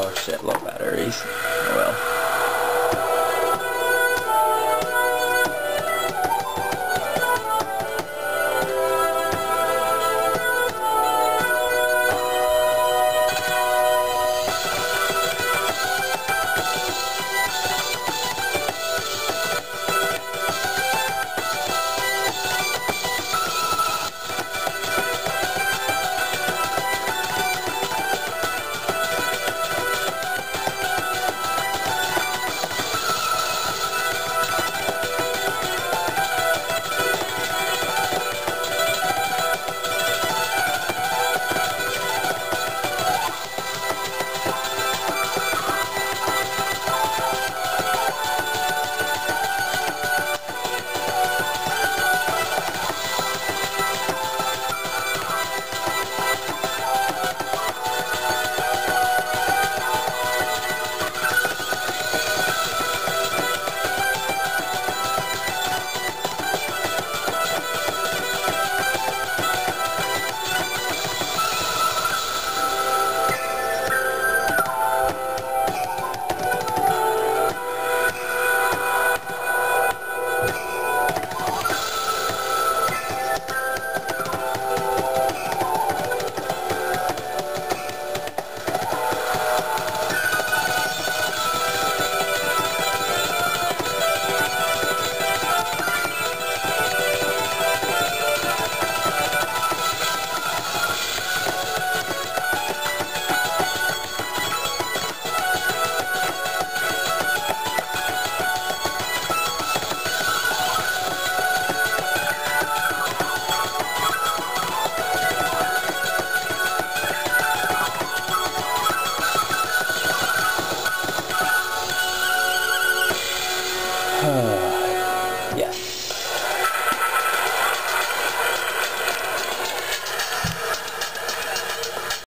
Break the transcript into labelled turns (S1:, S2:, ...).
S1: Oh shit, low batteries. Oh well.